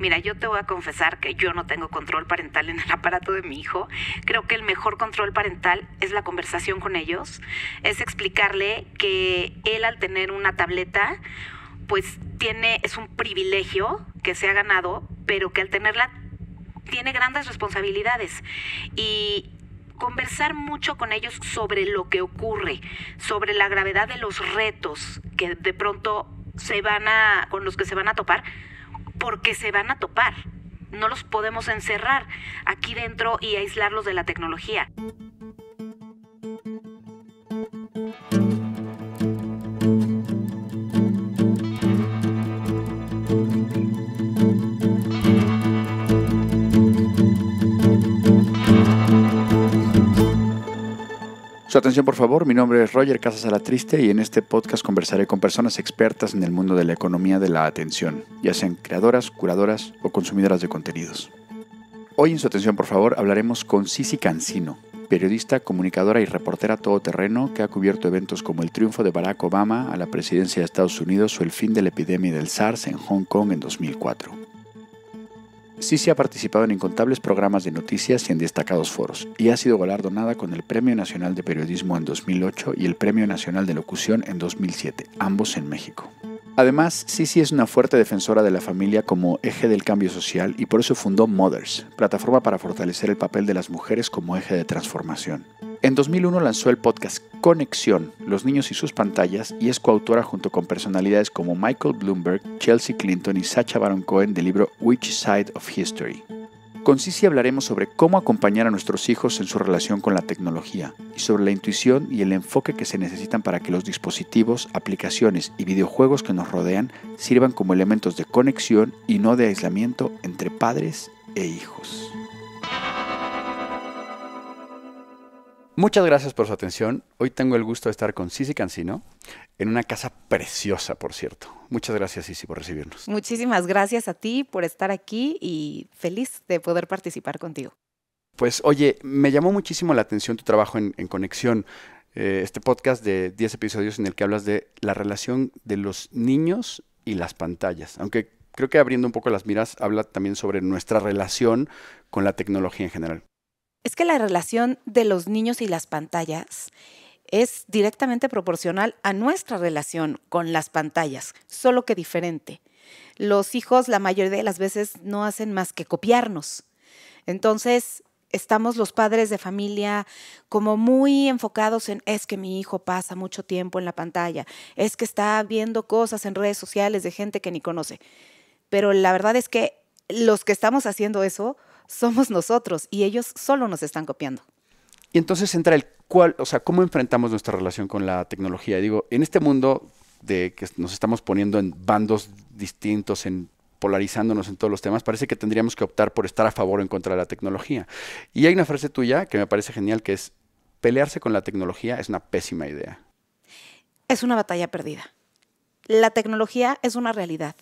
Mira, yo te voy a confesar que yo no tengo control parental en el aparato de mi hijo. Creo que el mejor control parental es la conversación con ellos, es explicarle que él al tener una tableta, pues tiene, es un privilegio que se ha ganado, pero que al tenerla tiene grandes responsabilidades. Y conversar mucho con ellos sobre lo que ocurre, sobre la gravedad de los retos que de pronto se van a, con los que se van a topar, porque se van a topar. No los podemos encerrar aquí dentro y aislarlos de la tecnología. Su atención por favor, mi nombre es Roger Casas Triste y en este podcast conversaré con personas expertas en el mundo de la economía de la atención, ya sean creadoras, curadoras o consumidoras de contenidos. Hoy en su atención por favor hablaremos con Sisi Cancino, periodista, comunicadora y reportera todoterreno que ha cubierto eventos como el triunfo de Barack Obama a la presidencia de Estados Unidos o el fin de la epidemia del SARS en Hong Kong en 2004. Sisi ha participado en incontables programas de noticias y en destacados foros, y ha sido galardonada con el Premio Nacional de Periodismo en 2008 y el Premio Nacional de Locución en 2007, ambos en México. Además, Sisi es una fuerte defensora de la familia como eje del cambio social y por eso fundó Mothers, plataforma para fortalecer el papel de las mujeres como eje de transformación. En 2001 lanzó el podcast Conexión, Los niños y sus pantallas, y es coautora junto con personalidades como Michael Bloomberg, Chelsea Clinton y Sacha Baron Cohen del libro Which Side of History. Con Cici hablaremos sobre cómo acompañar a nuestros hijos en su relación con la tecnología y sobre la intuición y el enfoque que se necesitan para que los dispositivos, aplicaciones y videojuegos que nos rodean sirvan como elementos de conexión y no de aislamiento entre padres e hijos. Muchas gracias por su atención. Hoy tengo el gusto de estar con Sisi Cancino en una casa preciosa, por cierto. Muchas gracias, Sisi, por recibirnos. Muchísimas gracias a ti por estar aquí y feliz de poder participar contigo. Pues oye, me llamó muchísimo la atención tu trabajo en, Conexión, eh, este podcast de 10 episodios en el que hablas de la relación de los niños y las pantallas. Aunque creo que abriendo un poco las miras, habla también sobre nuestra relación con la tecnología en general es que la relación de los niños y las pantallas es directamente proporcional a nuestra relación con las pantallas, solo que diferente. Los hijos la mayoría de las veces no hacen más que copiarnos. Entonces, estamos los padres de familia como muy enfocados en es que mi hijo pasa mucho tiempo en la pantalla, es que está viendo cosas en redes sociales de gente que ni conoce. Pero la verdad es que los que estamos haciendo eso somos nosotros y ellos solo nos están copiando. Y entonces entra el cuál, o sea, cómo enfrentamos nuestra relación con la tecnología. Digo, en este mundo de que nos estamos poniendo en bandos distintos, en polarizándonos en todos los temas, parece que tendríamos que optar por estar a favor o en contra de la tecnología. Y hay una frase tuya que me parece genial que es pelearse con la tecnología es una pésima idea. Es una batalla perdida. La tecnología es una realidad.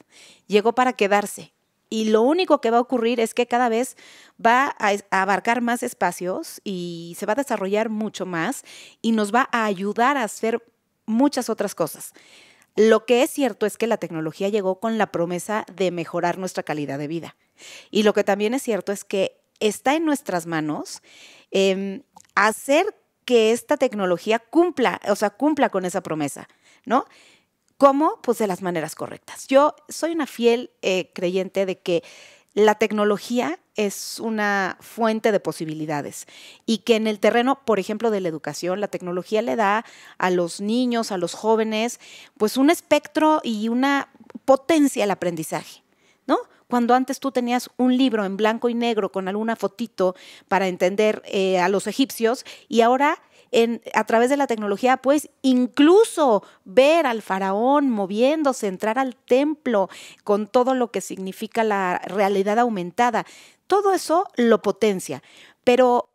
Llegó para quedarse y lo único que va a ocurrir es que cada vez va a, abarcar más espacios y se va a desarrollar mucho más y nos va a ayudar a hacer muchas otras cosas. Lo que es cierto es que la tecnología llegó con la promesa de mejorar nuestra calidad de vida. Y lo que también es cierto es que está en nuestras manos em, hacer que esta tecnología cumpla, o sea, cumpla con esa promesa, ¿no? ¿Cómo? Pues de las maneras correctas. Yo soy una fiel eh, creyente de que la tecnología es una fuente de posibilidades y que en el terreno, por ejemplo, de la educación, la tecnología le da a los niños, a los jóvenes, pues un espectro y una potencia al aprendizaje, ¿no? Cuando antes tú tenías un libro en blanco y negro con alguna fotito para entender eh, a los egipcios y ahora a través de la tecnología puedes incluso ver al faraón moviéndose, entrar al templo con todo lo que significa la realidad aumentada. Todo eso lo potencia, pero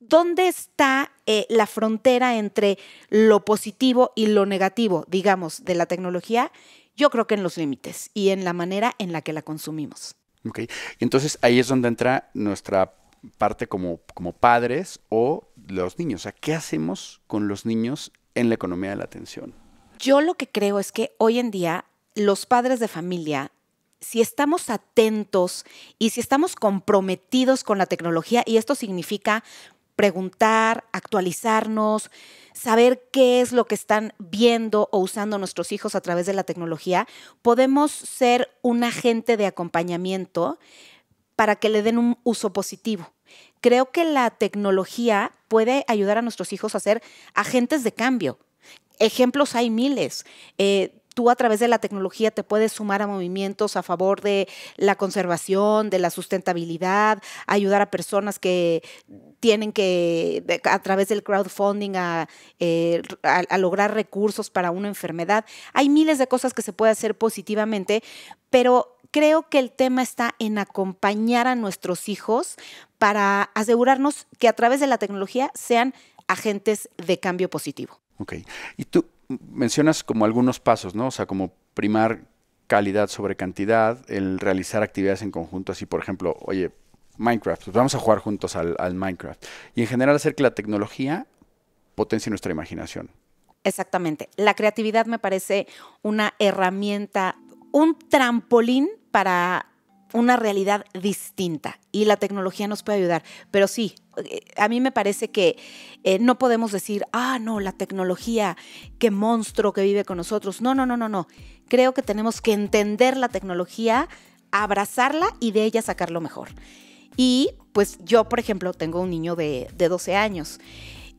¿dónde está eh, la frontera entre lo positivo y lo negativo, digamos, de la tecnología? Yo creo que en los límites y en la manera en la que la consumimos. Ok, entonces ahí es donde entra nuestra parte como, como padres o los niños. O sea, ¿qué hacemos con los niños en la economía de la atención? Yo lo que creo es que hoy en día los padres de familia si estamos atentos y si estamos comprometidos con la tecnología, y esto significa preguntar, actualizarnos, saber qué es lo que están viendo o usando nuestros hijos a través de la tecnología, podemos ser un agente de acompañamiento para que le den un uso positivo. Creo que la tecnología puede ayudar a nuestros hijos a ser agentes de cambio. Ejemplos hay miles. Eh, tú a través de la tecnología te puedes sumar a movimientos a favor de la conservación, de la sustentabilidad, ayudar a personas que tienen que, a través del crowdfunding, eh, a, lograr recursos para una enfermedad. Hay miles de cosas que se puede hacer positivamente, pero creo que el tema está en acompañar a nuestros hijos para asegurarnos que a través de la tecnología sean agentes de cambio positivo. Ok. Y tú, mencionas como algunos pasos, ¿no? O sea, como primar calidad sobre cantidad, el realizar actividades en conjunto, así por ejemplo, oye, Minecraft, pues vamos a jugar juntos al, al Minecraft. Y en general hacer que la tecnología potencie nuestra imaginación. Exactamente. La creatividad me parece una herramienta, un trampolín para una realidad distinta y la tecnología nos puede ayudar. Pero sí, eh, a mí me parece que eh, no podemos decir, ah, no, la tecnología, qué monstruo que vive con nosotros. No, no, no, no, no. Creo que tenemos que entender la tecnología, abrazarla y de ella sacar lo mejor. Y pues yo, por ejemplo, tengo un niño de, de 12 años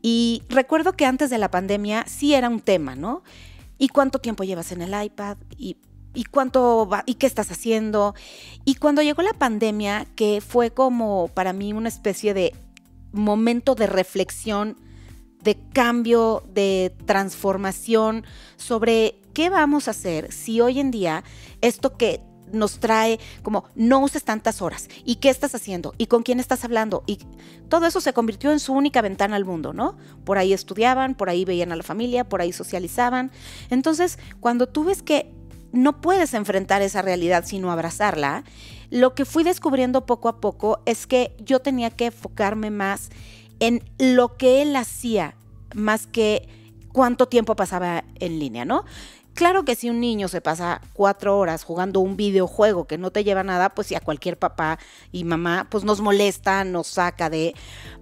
y recuerdo que antes de la pandemia sí era un tema, ¿no? ¿Y cuánto tiempo llevas en el iPad? Y ¿Y cuánto va? ¿Y qué estás haciendo? Y cuando llegó la pandemia, que fue como para mí una especie de momento de reflexión, de cambio, de transformación sobre qué vamos a hacer si hoy en día esto que nos trae como no uses tantas horas y qué estás haciendo y con quién estás hablando y todo eso se convirtió en su única ventana al mundo, ¿no? Por ahí estudiaban, por ahí veían a la familia, por ahí socializaban. Entonces, cuando tú ves que no puedes enfrentar esa realidad sino abrazarla. Lo que fui descubriendo poco a poco es que yo tenía que enfocarme más en lo que él hacía, más que cuánto tiempo pasaba en línea, ¿no? Claro que si un niño se pasa cuatro horas jugando un videojuego que no te lleva nada, pues si a cualquier papá y mamá, pues nos molesta, nos saca de...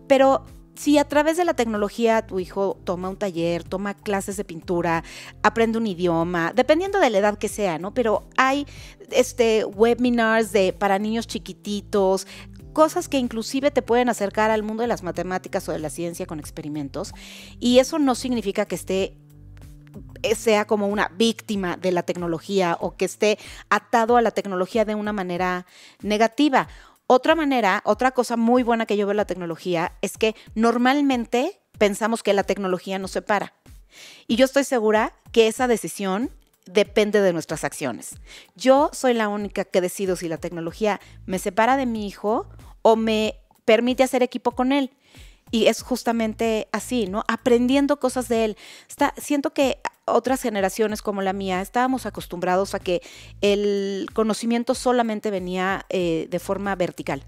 Pero si a través de la tecnología tu hijo toma un taller, toma clases de pintura, aprende un idioma, dependiendo de la edad que sea, ¿no? Pero hay este webinars de para niños chiquititos, cosas que inclusive te pueden acercar al mundo de las matemáticas o de la ciencia con experimentos, y eso no significa que esté eh, sea como una víctima de la tecnología o que esté atado a la tecnología de una manera negativa. Otra manera, otra cosa muy buena que yo veo la tecnología es que normalmente pensamos que la tecnología nos separa. Y yo estoy segura que esa decisión depende de nuestras acciones. Yo soy la única que decido si la tecnología me separa de mi hijo o me permite hacer equipo con él. Y es justamente así, ¿no? Aprendiendo cosas de él. Está, siento que otras generaciones como la mía estábamos acostumbrados a que el conocimiento solamente venía eh, de forma vertical,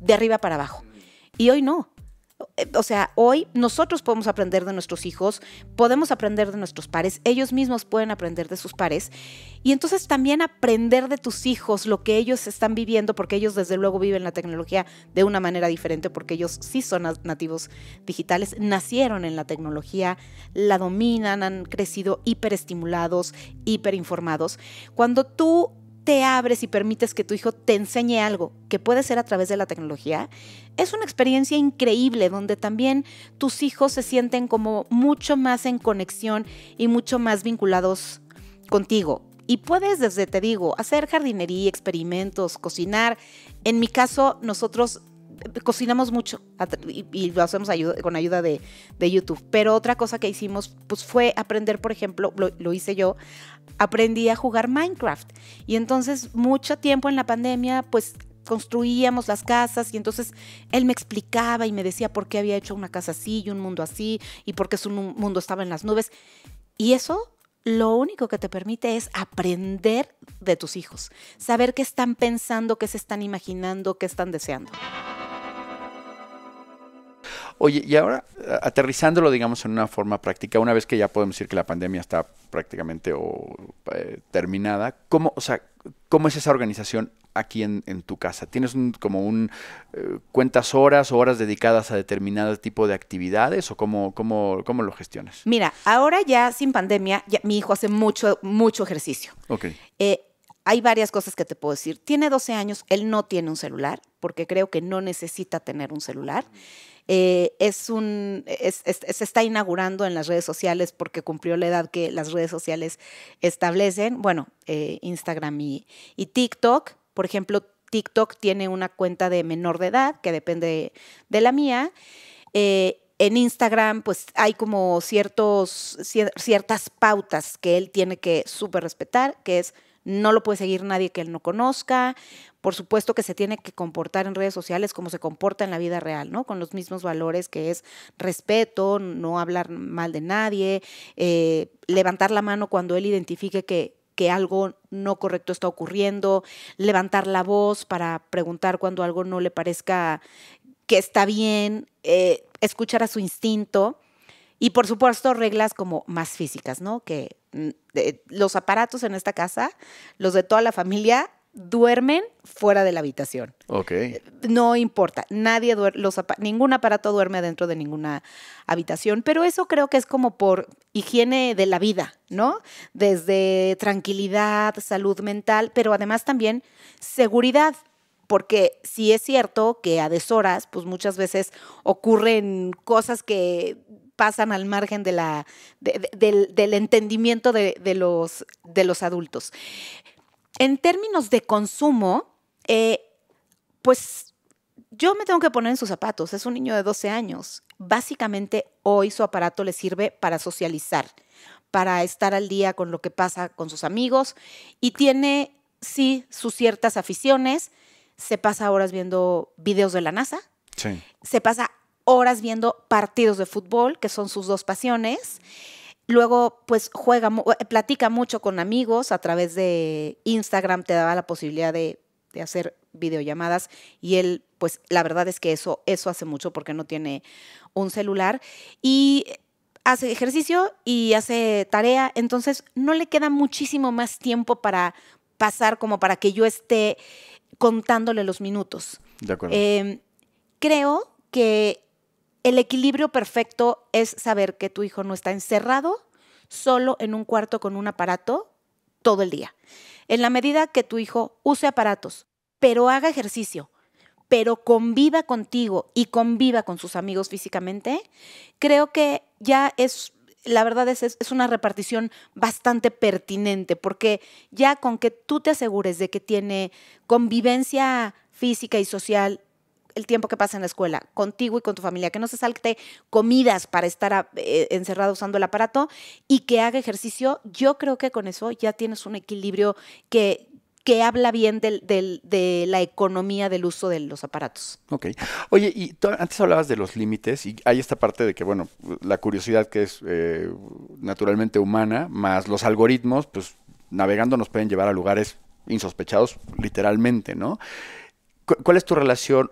de arriba para abajo. Y hoy no o sea, hoy nosotros podemos aprender de nuestros hijos, podemos aprender de nuestros pares, ellos mismos pueden aprender de sus pares y entonces también aprender de tus hijos lo que ellos están viviendo, porque ellos desde luego viven la tecnología de una manera diferente, porque ellos sí son nativos digitales, nacieron en la tecnología, la dominan, han crecido hiperestimulados, hiperinformados. Cuando tú te abres y permites que tu hijo te enseñe algo que puede ser a través de la tecnología, es una experiencia increíble donde también tus hijos se sienten como mucho más en conexión y mucho más vinculados contigo. Y puedes, desde te digo, hacer jardinería, experimentos, cocinar. En mi caso, nosotros cocinamos mucho y, lo hacemos con ayuda de, YouTube. Pero otra cosa que hicimos pues fue aprender, por ejemplo, lo, hice yo, aprendí a jugar Minecraft. Y entonces mucho tiempo en la pandemia pues construíamos las casas y entonces él me explicaba y me decía por qué había hecho una casa así y un mundo así y por qué su mundo estaba en las nubes. Y eso lo único que te permite es aprender de tus hijos, saber qué están pensando, qué se están imaginando, qué están deseando. Oye, y ahora aterrizándolo, digamos, en una forma práctica, una vez que ya podemos decir que la pandemia está prácticamente o, eh, terminada, ¿cómo, o sea, ¿cómo es esa organización aquí en, tu casa? ¿Tienes como un eh, cuentas horas o horas dedicadas a determinado tipo de actividades o cómo, cómo, cómo lo gestionas? Mira, ahora ya sin pandemia, mi hijo hace mucho, mucho ejercicio. Ok. Eh, hay varias cosas que te puedo decir. Tiene 12 años, él no tiene un celular, porque creo que no necesita tener un celular. Eh, es un, se está inaugurando en las redes sociales porque cumplió la edad que las redes sociales establecen. Bueno, eh, Instagram y, TikTok. Por ejemplo, TikTok tiene una cuenta de menor de edad que depende de la mía. Eh, en Instagram, pues hay como ciertos, ciertas pautas que él tiene que súper respetar, que es no lo puede seguir nadie que él no conozca. Por supuesto que se tiene que comportar en redes sociales como se comporta en la vida real, ¿no? Con los mismos valores que es respeto, no hablar mal de nadie, eh, levantar la mano cuando él identifique que, que algo no correcto está ocurriendo, levantar la voz para preguntar cuando algo no le parezca que está bien, eh, escuchar a su instinto. Y por supuesto, reglas como más físicas, ¿no? Que mm, los aparatos en esta casa, los de toda la familia, duermen fuera de la habitación. Ok. No importa, nadie duerme, los, ningún aparato duerme dentro de ninguna habitación, pero eso creo que es como por higiene de la vida, ¿no? Desde tranquilidad, salud mental, pero además también seguridad porque sí es cierto que a deshoras, pues muchas veces ocurren cosas que pasan al margen de la, del, entendimiento de, los, de los adultos. En términos de consumo, eh, pues yo me tengo que poner en sus zapatos. Es un niño de 12 años. Básicamente hoy su aparato le sirve para socializar, para estar al día con lo que pasa con sus amigos y tiene, sí, sus ciertas aficiones. Se pasa horas viendo videos de la NASA. Sí. Se pasa horas viendo partidos de fútbol, que son sus dos pasiones. Luego, pues juega, eh, platica mucho con amigos a través de Instagram, te daba la posibilidad de, hacer videollamadas y él, pues la verdad es que eso, eso hace mucho porque no tiene un celular y hace ejercicio y hace tarea, entonces no le queda muchísimo más tiempo para pasar como para que yo esté contándole los minutos. De acuerdo. Em, creo que el equilibrio perfecto es saber que tu hijo no está encerrado solo en un cuarto con un aparato todo el día. En la medida que tu hijo use aparatos, pero haga ejercicio, pero conviva contigo y conviva con sus amigos físicamente, creo que ya es, la verdad es, es una repartición bastante pertinente, porque ya con que tú te asegures de que tiene convivencia física y social el tiempo que pasa en la escuela, contigo y con tu familia, que no se salte comidas para estar eh, encerrado usando el aparato y que haga ejercicio, yo creo que con eso ya tienes un equilibrio que, que habla bien de la economía del uso de los aparatos. Ok. Oye, y antes hablabas de los límites y hay esta parte de que, bueno, la curiosidad que es eh, naturalmente humana, más los algoritmos, pues navegando nos pueden llevar a lugares insospechados, literalmente, ¿no? ¿Cuál es tu relación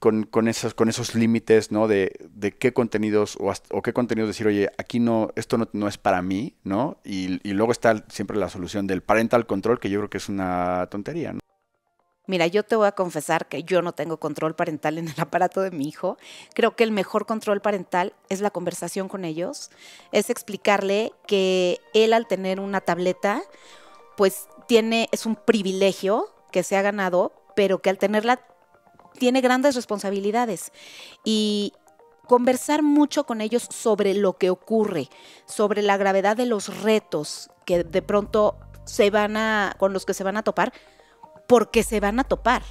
con, esos, límites, ¿no? De, qué contenidos o, qué contenidos decir, oye, aquí no, esto no, es para mí, ¿no? Y, luego está siempre la solución del parental control, que yo creo que es una tontería, ¿no? Mira, yo te voy a confesar que yo no tengo control parental en el aparato de mi hijo. Creo que el mejor control parental es la conversación con ellos, es explicarle que él al tener una tableta, pues tiene, es un privilegio que se ha ganado pero que al tenerla tiene grandes responsabilidades. Y conversar mucho con ellos sobre lo que ocurre, sobre la gravedad de los retos que de pronto se van a, con los que se van a topar, porque se van a topar.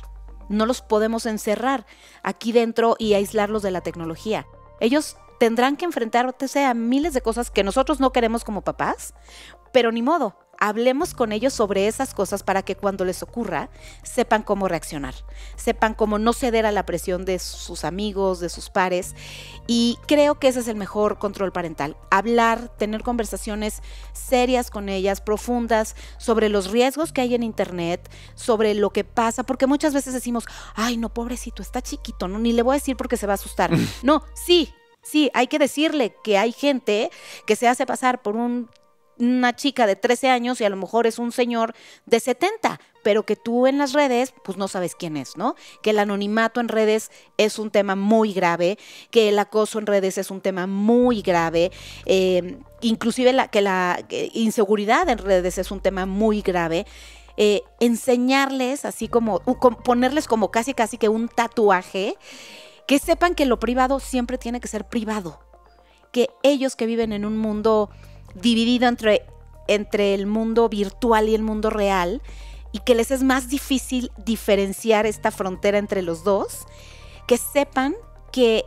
No los podemos encerrar aquí dentro y aislarlos de la tecnología. Ellos tendrán que enfrentarse a miles de cosas que nosotros no queremos como papás, pero ni modo, hablemos con ellos sobre esas cosas para que cuando les ocurra sepan cómo reaccionar, sepan cómo no ceder a la presión de sus amigos, de sus pares. Y creo que ese es el mejor control parental, hablar, tener conversaciones serias con ellas, profundas, sobre los riesgos que hay en Internet, sobre lo que pasa, porque muchas veces decimos, ay, no, pobrecito, está chiquito, no, ni le voy a decir porque se va a asustar. no, sí, Sí, hay que decirle que hay gente que se hace pasar por una chica de 13 años y a lo mejor es un señor de 70, pero que tú en las redes pues no sabes quién es, ¿no? Que el anonimato en redes es un tema muy grave, que el acoso en redes es un tema muy grave, eh, inclusive la, que la inseguridad en redes es un tema muy grave. Eh, enseñarles así como, ponerles como casi casi que un tatuaje que sepan que lo privado siempre tiene que ser privado, que ellos que viven en un mundo dividido entre, entre el mundo virtual y el mundo real, y que les es más difícil diferenciar esta frontera entre los dos, que sepan que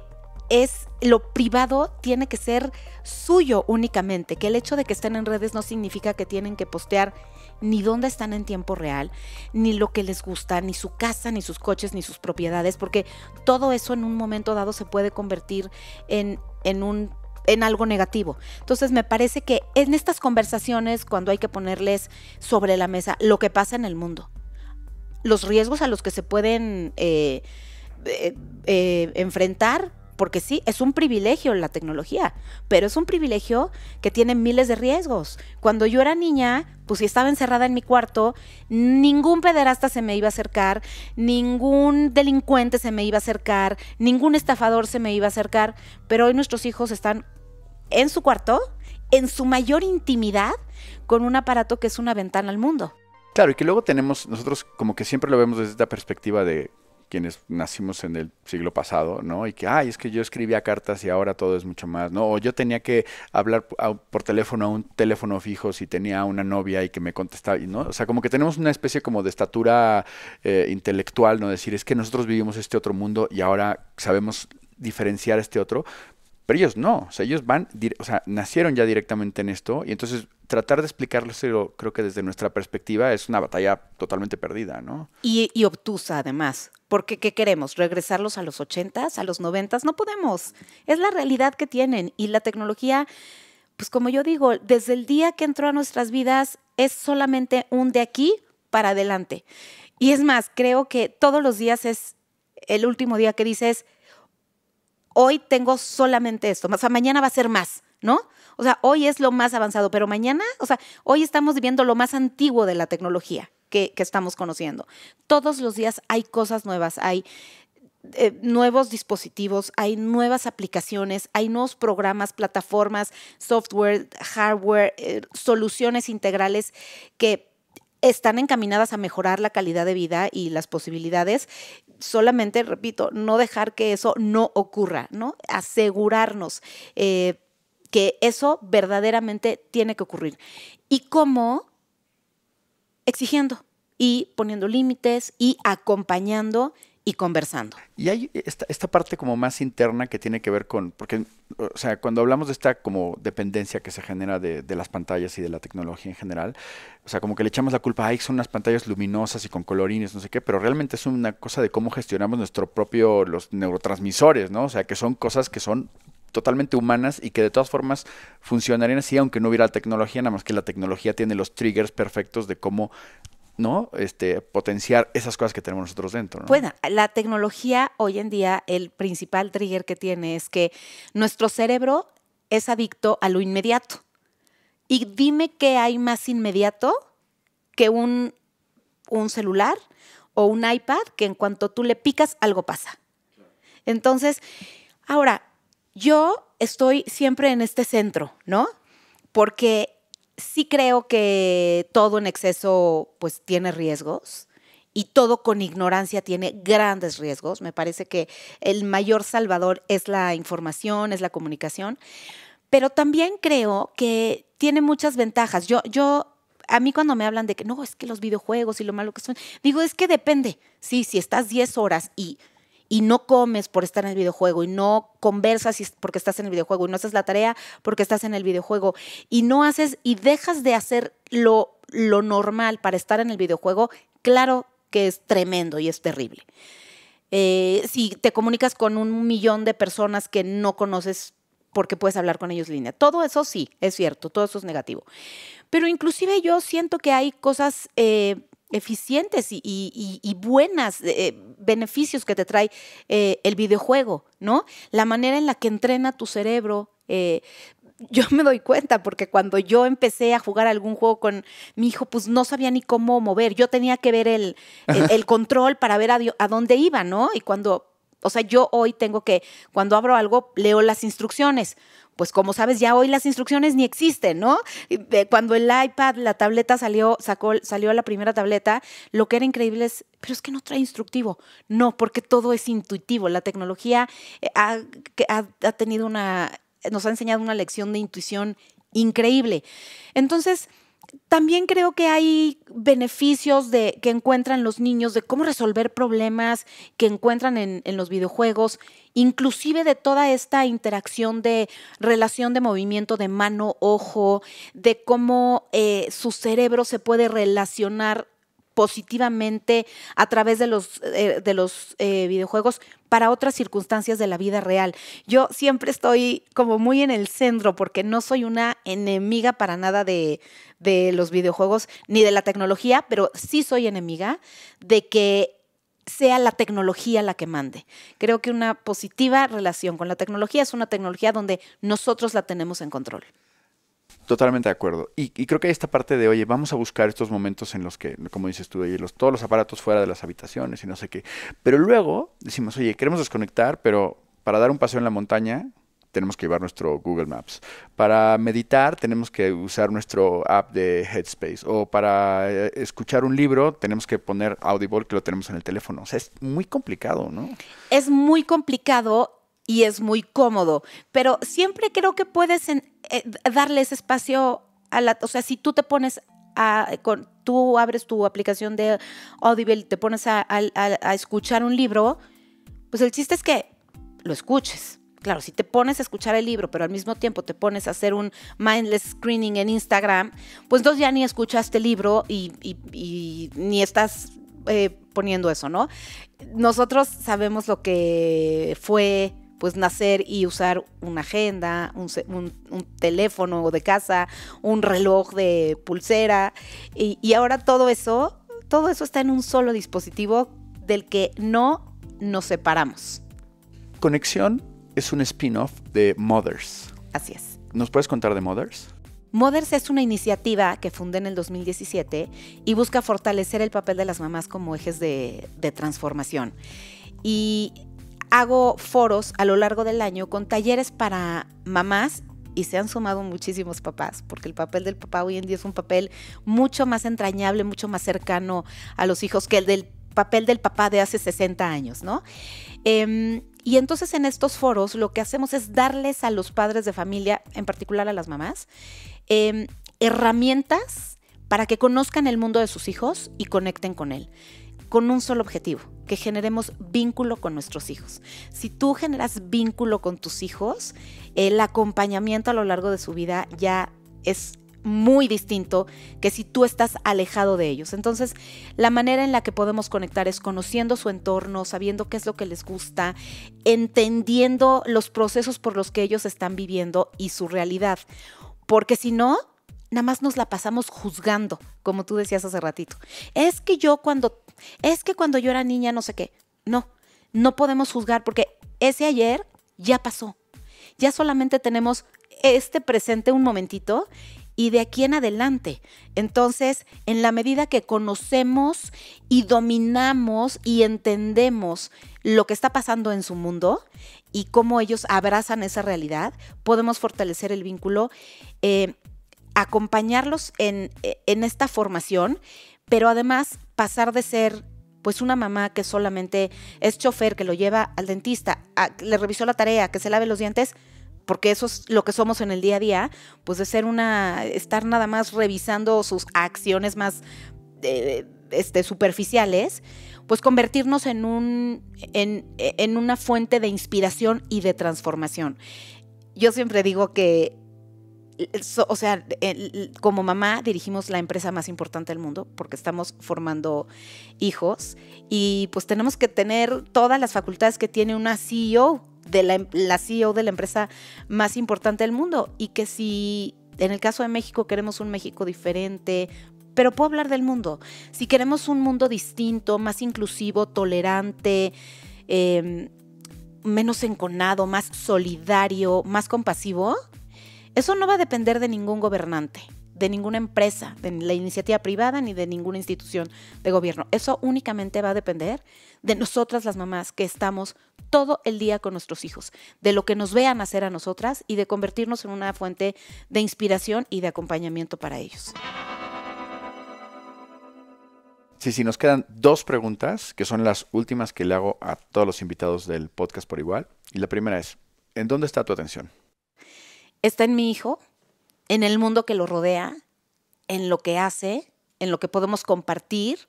es lo privado tiene que ser suyo únicamente, que el hecho de que estén en redes no significa que tienen que postear ni dónde están en tiempo real, ni lo que les gusta, ni su casa, ni sus coches, ni sus propiedades, porque todo eso en un momento dado se puede convertir en, en un en algo negativo. Entonces me parece que en estas conversaciones, cuando hay que ponerles sobre la mesa lo que pasa en el mundo, los riesgos a los que se pueden eh, eh, eh, enfrentar porque sí, es un privilegio la tecnología, pero es un privilegio que tiene miles de riesgos. Cuando yo era niña, pues si estaba encerrada en mi cuarto, ningún pederasta se me iba a acercar, ningún delincuente se me iba a acercar, ningún estafador se me iba a acercar, pero hoy nuestros hijos están en su cuarto, en su mayor intimidad, con un aparato que es una ventana al mundo. Claro, y que luego tenemos, nosotros como que siempre lo vemos desde esta perspectiva de quienes nacimos en el siglo pasado, ¿no? Y que, ay, es que yo escribía cartas y ahora todo es mucho más, ¿no? O yo tenía que hablar por teléfono a un teléfono fijo si tenía una novia y que me contestaba, ¿no? O sea, como que tenemos una especie como de estatura eh, intelectual, ¿no? Decir, es que nosotros vivimos este otro mundo y ahora sabemos diferenciar este otro, pero ellos no, o sea, ellos van, o sea, nacieron ya directamente en esto y entonces tratar de explicárselo, creo que desde nuestra perspectiva es una batalla totalmente perdida, ¿no? Y, y obtusa además, porque ¿qué queremos? ¿Regresarlos a los 80s, a los 90s? No podemos, es la realidad que tienen y la tecnología, pues como yo digo, desde el día que entró a nuestras vidas es solamente un de aquí para adelante. Y es más, creo que todos los días es el último día que dices, hoy tengo solamente esto, o sea, mañana va a ser más, ¿no? O sea, hoy es lo más avanzado, pero mañana, o sea, hoy estamos viviendo lo más antiguo de la tecnología que, estamos conociendo. Todos los días hay cosas nuevas, hay eh, nuevos dispositivos, hay nuevas aplicaciones, hay nuevos programas, plataformas, software, hardware, eh, soluciones integrales que están encaminadas a mejorar la calidad de vida y las posibilidades. Solamente, repito, no dejar que eso no ocurra, ¿no? Asegurarnos eh, que eso verdaderamente tiene que ocurrir. ¿Y cómo? Exigiendo y poniendo límites y acompañando y conversando. Y hay esta, esta, parte como más interna que tiene que ver con, porque, o sea, cuando hablamos de esta como dependencia que se genera de, de, las pantallas y de la tecnología en general, o sea, como que le echamos la culpa, ay, son unas pantallas luminosas y con colorines, no sé qué, pero realmente es una cosa de cómo gestionamos nuestro propio, los neurotransmisores, ¿no? O sea, que son cosas que son totalmente humanas y que de todas formas funcionarían así aunque no hubiera tecnología, nada más que la tecnología tiene los triggers perfectos de cómo ¿no? Este, potenciar esas cosas que tenemos nosotros dentro. ¿no? Bueno, la tecnología hoy en día, el principal trigger que tiene es que nuestro cerebro es adicto a lo inmediato. Y dime qué hay más inmediato que un, un celular o un iPad que en cuanto tú le picas, algo pasa. Entonces, ahora, yo estoy siempre en este centro, ¿no? Porque sí creo que todo en exceso pues tiene riesgos y todo con ignorancia tiene grandes riesgos. Me parece que el mayor salvador es la información, es la comunicación, pero también creo que tiene muchas ventajas. Yo, yo, a mí cuando me hablan de que no, es que los videojuegos y lo malo que son, digo, es que depende. Sí, si estás 10 horas y y no comes por estar en el videojuego y no conversas porque estás en el videojuego y no haces la tarea porque estás en el videojuego y no haces y dejas de hacer lo, lo normal para estar en el videojuego, claro que es tremendo y es terrible. Eh, si te comunicas con un millón de personas que no conoces porque puedes hablar con ellos en línea. Todo eso sí, es cierto, todo eso es negativo. Pero inclusive yo siento que hay cosas eh, eficientes y, buenas, eh, beneficios que te trae el videojuego, ¿no? La manera en la que entrena tu cerebro, yo me doy cuenta porque cuando yo empecé a jugar algún juego con mi hijo, pues no sabía ni cómo mover. Yo tenía que ver el, el, control para ver a, a, dónde iba, ¿no? Y cuando, o sea, yo hoy tengo que, cuando abro algo, leo las instrucciones. Pues como sabes, ya hoy las instrucciones ni existen, ¿no? Cuando el iPad, la tableta salió, sacó, salió la primera tableta, lo que era increíble es, pero es que no trae instructivo. No, porque todo es intuitivo. La tecnología eh, ha, ha tenido una nos ha enseñado una lección de intuición increíble. Entonces, también creo que hay beneficios de, que encuentran los niños de cómo resolver problemas que encuentran en, los videojuegos, inclusive de toda esta interacción de relación de movimiento de mano-ojo, de cómo eh, su cerebro se puede relacionar positivamente a través de los, eh, de los eh, videojuegos para otras circunstancias de la vida real. Yo siempre estoy como muy en el centro porque no soy una enemiga para nada de, de los videojuegos ni de la tecnología, pero sí soy enemiga de que sea la tecnología la que mande. Creo que una positiva relación con la tecnología es una tecnología donde nosotros la tenemos en control. Totalmente de acuerdo. Y, creo que hay esta parte de, oye, vamos a buscar estos momentos en los que, como dices tú, oye, todos los aparatos fuera de las habitaciones y no sé qué. Pero luego decimos, oye, queremos desconectar, pero para dar un paseo en la montaña tenemos que llevar nuestro Google Maps. Para meditar tenemos que usar nuestro app de Headspace. O para eh, escuchar un libro tenemos que poner Audible que lo tenemos en el teléfono. O sea, es muy complicado, ¿no? Es muy complicado y es muy cómodo, pero siempre creo que puedes eh, darle ese espacio a la, o sea, si tú te pones a, tú abres tu aplicación de Audible y te pones a, escuchar un libro, pues el chiste es que lo escuches. Claro, si te pones a escuchar el libro, pero al mismo tiempo te pones a hacer un mindless screening en Instagram, pues entonces ya ni escuchaste el libro y, ni estás eh, poniendo eso, ¿no? Nosotros sabemos lo que fue pues nacer y usar una agenda, un, teléfono de casa, un reloj de pulsera. Y, ahora todo eso, todo eso está en un solo dispositivo del que no nos separamos. Conexión es un spin-off de Mothers. Así es. ¿Nos puedes contar de Mothers? Mothers es una iniciativa que fundé en el 2017 y busca fortalecer el papel de las mamás como ejes de, de transformación. Y hago foros a lo largo del año con talleres para mamás y se han sumado muchísimos papás, porque el papel del papá hoy en día es un papel mucho más entrañable, mucho más cercano a los hijos que el del papel del papá de hace 60 años, ¿no? Em, y entonces en estos foros lo que hacemos es darles a los padres de familia, en particular a las mamás, em, herramientas para que conozcan el mundo de sus hijos y conecten con él con un solo objetivo, que generemos vínculo con nuestros hijos. Si tú generas vínculo con tus hijos, el acompañamiento a lo largo de su vida ya es muy distinto que si tú estás alejado de ellos. Entonces, la manera en la que podemos conectar es conociendo su entorno, sabiendo qué es lo que les gusta, entendiendo los procesos por los que ellos están viviendo y su realidad. Porque si no, nada más nos la pasamos juzgando, como tú decías hace ratito. Es que yo cuando, es que cuando yo era niña no sé qué. No, no podemos juzgar porque ese ayer ya pasó. Ya solamente tenemos este presente un momentito y de aquí en adelante. Entonces, en la medida que conocemos y dominamos y entendemos lo que está pasando en su mundo y cómo ellos abrazan esa realidad, podemos fortalecer el vínculo. Eh, acompañarlos en, esta formación, pero además pasar de ser pues una mamá que solamente es chofer, que lo lleva al dentista, le revisó la tarea, que se lave los dientes, porque eso es lo que somos en el día a día, pues de ser una, estar nada más revisando sus acciones más eh, este, superficiales, pues convertirnos en, un, en, una fuente de inspiración y de transformación. Yo siempre digo que o sea, como mamá dirigimos la empresa más importante del mundo porque estamos formando hijos y pues tenemos que tener todas las facultades que tiene una CEO de la, la CEO de la empresa más importante del mundo y que si en el caso de México queremos un México diferente, pero puedo hablar del mundo. Si queremos un mundo distinto, más inclusivo, tolerante, em, menos enconado, más solidario, más compasivo, eso no va a depender de ningún gobernante, de ninguna empresa, de la iniciativa privada ni de ninguna institución de gobierno. Eso únicamente va a depender de nosotras las mamás que estamos todo el día con nuestros hijos, de lo que nos vean hacer a nosotras y de convertirnos en una fuente de inspiración y de acompañamiento para ellos. Sí, sí, nos quedan dos preguntas, que son las últimas que le hago a todos los invitados del podcast por igual. Y la primera es, ¿en dónde está tu atención? Está en mi hijo, en el mundo que lo rodea, en lo que hace, en lo que podemos compartir,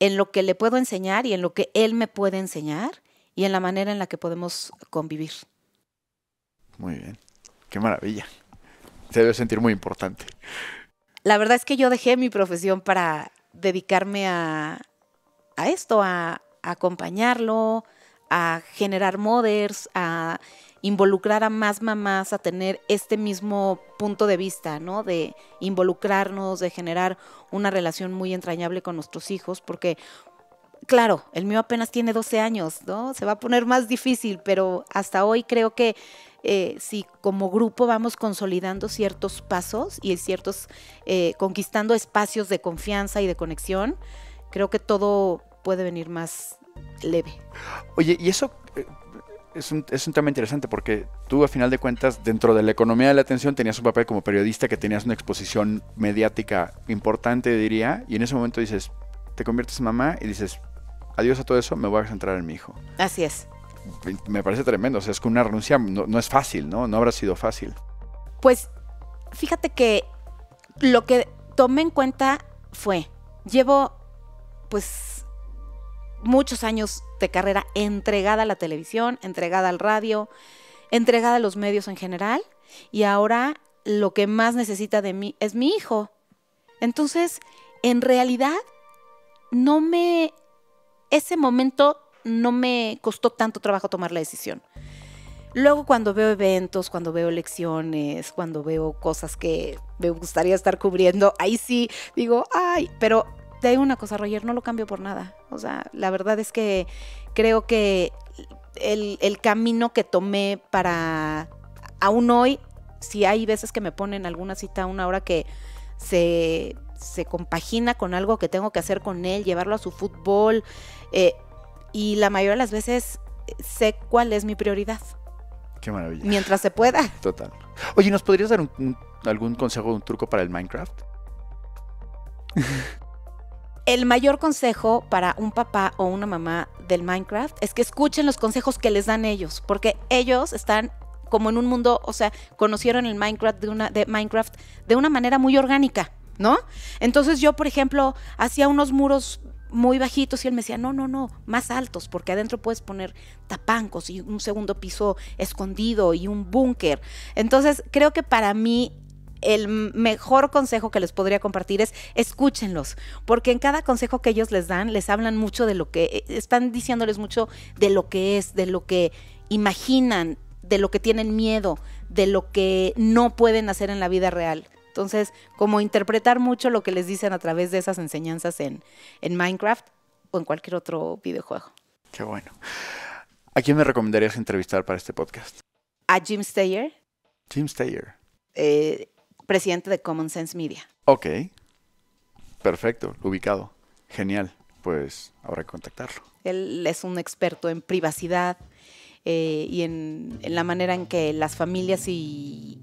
en lo que le puedo enseñar y en lo que él me puede enseñar y en la manera en la que podemos convivir. Muy bien, qué maravilla. Se debe sentir muy importante. La verdad es que yo dejé mi profesión para dedicarme a, esto, a, acompañarlo, a generar mothers, a involucrar a más mamás a tener este mismo punto de vista, ¿no? De involucrarnos, de generar una relación muy entrañable con nuestros hijos, porque, claro, el mío apenas tiene 12 años, ¿no? Se va a poner más difícil, pero hasta hoy creo que eh, si como grupo vamos consolidando ciertos pasos y ciertos, eh, conquistando espacios de confianza y de conexión, creo que todo puede venir más leve. Oye, y eso eh, es un, es un tema interesante porque tú a final de cuentas dentro de la economía de la atención tenías un papel como periodista que tenías una exposición mediática importante, diría, y en ese momento dices, te conviertes en mamá y dices, adiós a todo eso, me voy a centrar en mi hijo. Así es me parece tremendo. O sea, es que una renuncia no, es fácil, ¿no? No habrá sido fácil. Pues fíjate que lo que tomé en cuenta fue, llevo pues muchos años de carrera entregada a la televisión, entregada al radio, entregada a los medios en general, y ahora lo que más necesita de mí es mi hijo. Entonces, en realidad, no me... Ese momento no me costó tanto trabajo tomar la decisión. Luego cuando veo eventos, cuando veo lecciones, cuando veo cosas que me gustaría estar cubriendo, ahí sí digo, ay, pero te digo una cosa, Roger, no lo cambio por nada. O sea, la verdad es que creo que el, el camino que tomé para, aún hoy, si hay veces que me ponen alguna cita a una hora que se, se compagina con algo que tengo que hacer con él, llevarlo a su fútbol, eh, y la mayoría de las veces sé cuál es mi prioridad. Qué maravilla. Mientras se pueda. Total. Oye, ¿nos podrías dar algún consejo, un truco para el Minecraft? El mayor consejo para un papá o una mamá del Minecraft es que escuchen los consejos que les dan ellos, porque ellos están como en un mundo, o sea, conocieron el Minecraft de una de Minecraft de una manera muy orgánica, ¿no? Entonces yo, por ejemplo, hacía unos muros muy bajitos y él me decía, no, no, no, más altos, porque adentro puedes poner tapancos y un segundo piso escondido y un búnker. Entonces, creo que para mí el mejor consejo que les podría compartir es escúchenlos, porque en cada consejo que ellos les dan, les hablan mucho de lo que, eh, están diciéndoles mucho de lo que es, de lo que imaginan, de lo que tienen miedo, de lo que no pueden hacer en la vida real. Entonces, como interpretar mucho lo que les dicen a través de esas enseñanzas en, Minecraft o en cualquier otro videojuego. Qué bueno. ¿A quién me recomendarías entrevistar para este podcast? A Jim Steyer. Jim Steyer. Eh, presidente de Common Sense Media. Ok. Perfecto, ubicado. Genial. Pues habrá que contactarlo. Él es un experto en privacidad, eh, y en, la manera en que las familias y,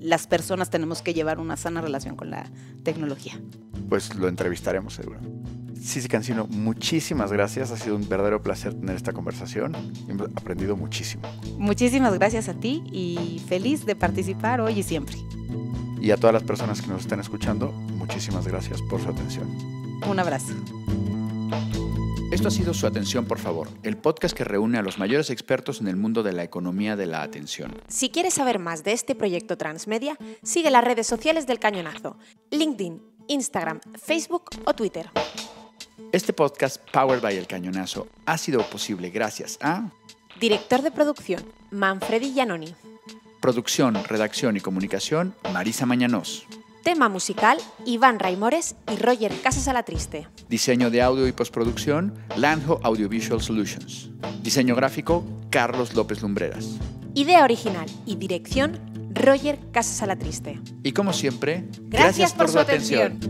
las personas tenemos que llevar una sana relación con la tecnología. Pues lo entrevistaremos seguro. Sí, sí, Cancino, muchísimas gracias. Ha sido un verdadero placer tener esta conversación. Hemos aprendido muchísimo. Muchísimas gracias a ti y feliz de participar hoy y siempre. Y a todas las personas que nos están escuchando, muchísimas gracias por su atención. Un abrazo. Esto ha sido Su Atención, por favor, el podcast que reúne a los mayores expertos en el mundo de la economía de la atención. Si quieres saber más de este proyecto transmedia, sigue las redes sociales del Cañonazo, LinkedIn, Instagram, Facebook o Twitter. Este podcast, Powered by El Cañonazo, ha sido posible gracias a Director de producción, Manfredi Giannoni. Producción, redacción y comunicación, Marisa Mañanos. Tema musical, Iván Raimores y Roger Casas a la Triste. Diseño de audio y postproducción, Landho Audiovisual Solutions. Diseño gráfico, Carlos López Lumbreras. Idea original y dirección, Roger Casas a la Triste. Y como siempre, Gracias, por, su atención.